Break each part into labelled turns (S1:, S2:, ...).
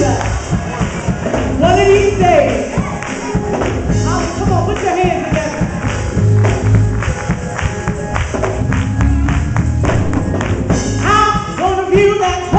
S1: One of these days. I'll, come on, put your hands together. I'm that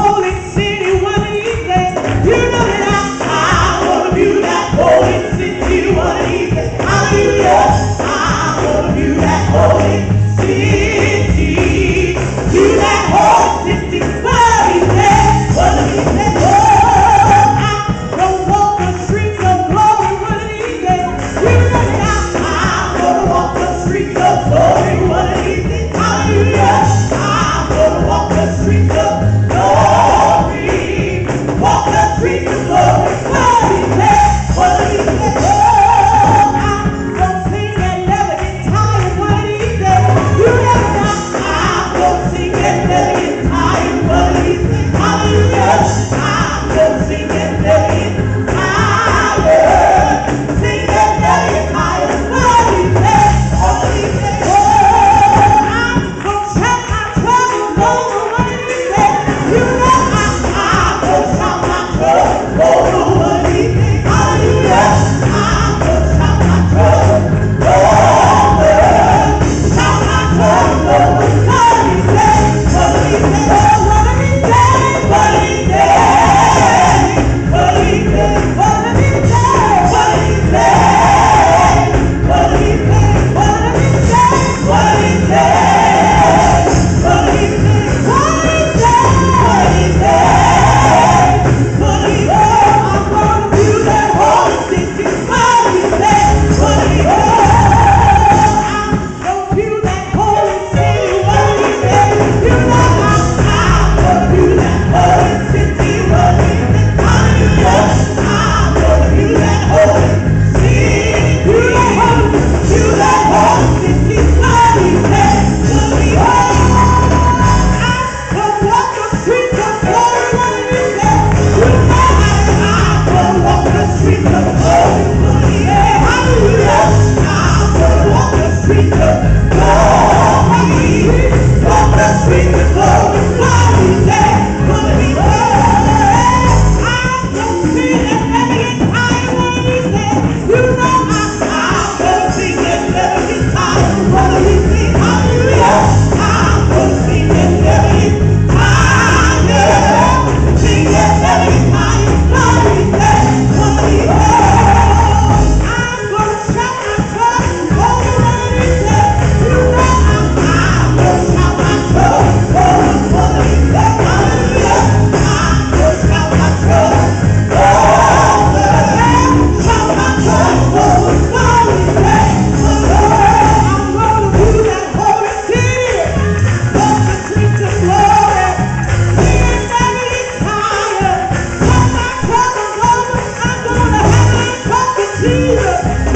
S1: Hallelujah.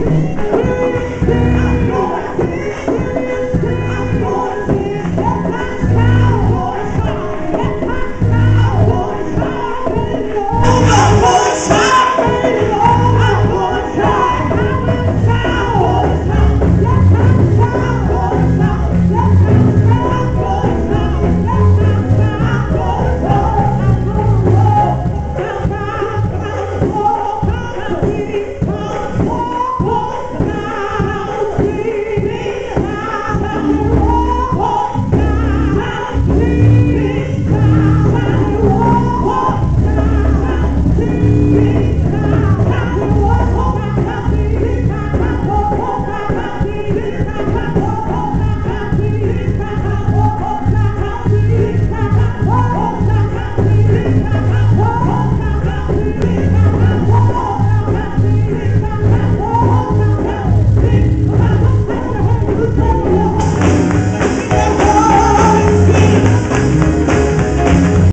S1: Música